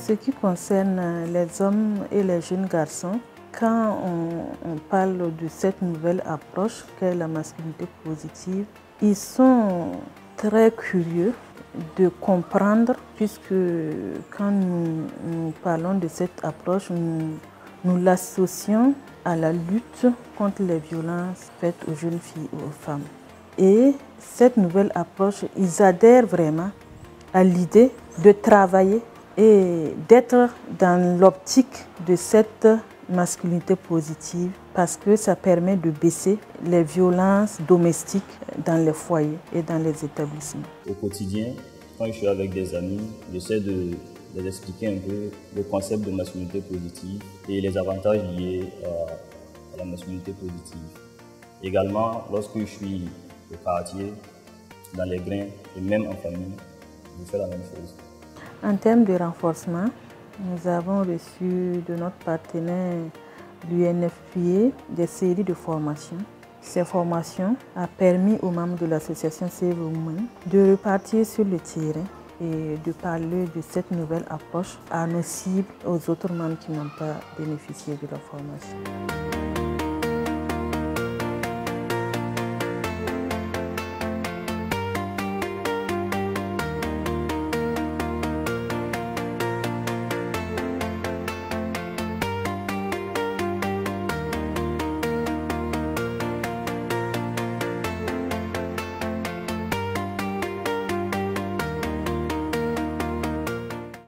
ce qui concerne les hommes et les jeunes garçons, quand on, parle de cette nouvelle approche qu'est la masculinité positive, ils sont très curieux de comprendre puisque quand nous, parlons de cette approche, nous, nous l'associons à la lutte contre les violences faites aux jeunes filles et aux femmes. Et cette nouvelle approche, ils adhèrent vraiment à l'idée de travailler et d'être dans l'optique de cette masculinité positive parce que ça permet de baisser les violences domestiques dans les foyers et dans les établissements. Au quotidien, quand je suis avec des amis, j'essaie de, de expliquer un peu le concept de masculinité positive et les avantages liés à la masculinité positive. Également, lorsque je suis au quartier, dans les grains et même en famille, je fais la même chose. En termes de renforcement, nous avons reçu de notre partenaire l'UNFPA des séries de formations. Ces formations ont permis aux membres de l'association Save Women de repartir sur le terrain et de parler de cette nouvelle approche à nos cibles, aux autres membres qui n'ont pas bénéficié de la formation.